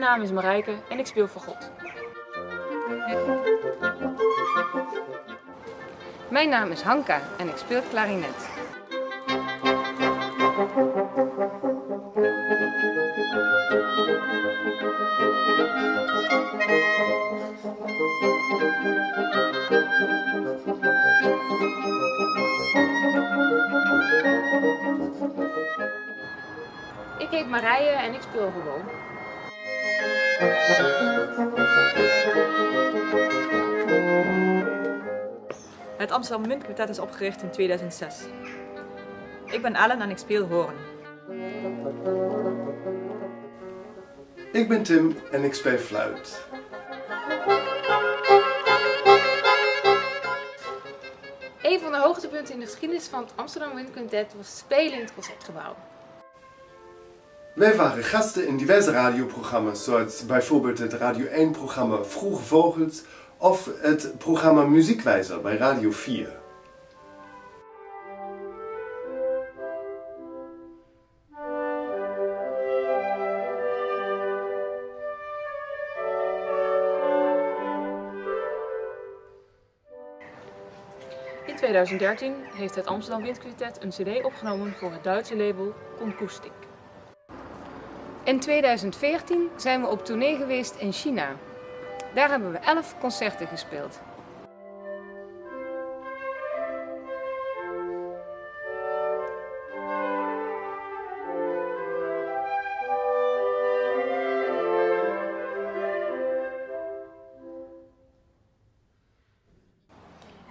Mijn naam is Marijke en ik speel voor God. Mijn naam is Hanka en ik speel klarinet. Ik heet Marije en ik speel gewoon. Het Amsterdam Windquartet is opgericht in 2006. Ik ben Ellen en ik speel hoorn. Ik ben Tim en ik speel fluit. Een van de hoogtepunten in de geschiedenis van het Amsterdam Wind Quintet was spelen in het Concertgebouw. Wij waren gasten in diverse radioprogramma's, zoals bijvoorbeeld het Radio 1-programma Vroege Vogels of het programma Muziekwijzer bij Radio 4. In 2013 heeft het Amsterdam Windquartet een cd opgenomen voor het Duitse label Concoustic. In 2014 zijn we op tournee geweest in China. Daar hebben we 11 concerten gespeeld.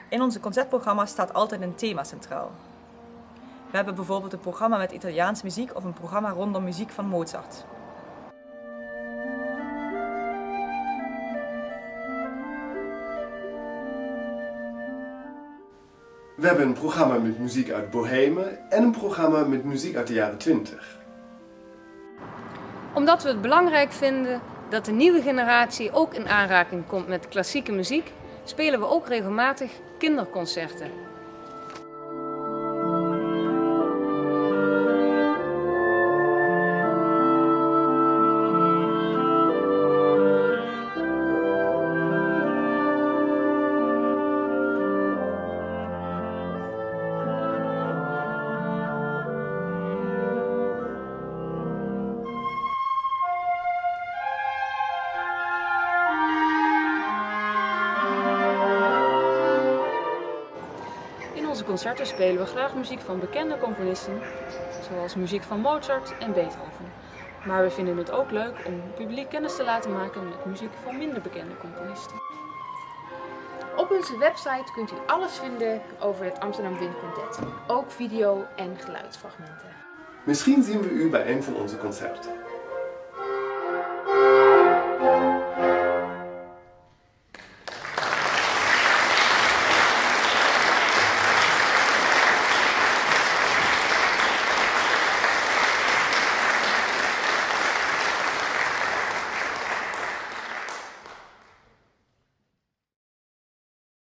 In onze concertprogramma staat altijd een thema centraal. We hebben bijvoorbeeld een programma met Italiaanse muziek of een programma rondom muziek van Mozart. We hebben een programma met muziek uit Bohemen en een programma met muziek uit de jaren 20. Omdat we het belangrijk vinden dat de nieuwe generatie ook in aanraking komt met klassieke muziek, spelen we ook regelmatig kinderconcerten. Concerten spelen we graag muziek van bekende componisten, zoals muziek van Mozart en Beethoven. Maar we vinden het ook leuk om het publiek kennis te laten maken met muziek van minder bekende componisten. Op onze website kunt u alles vinden over het Amsterdam Wind Quintet. Ook video en geluidsfragmenten. Misschien zien we u bij een van onze concerten.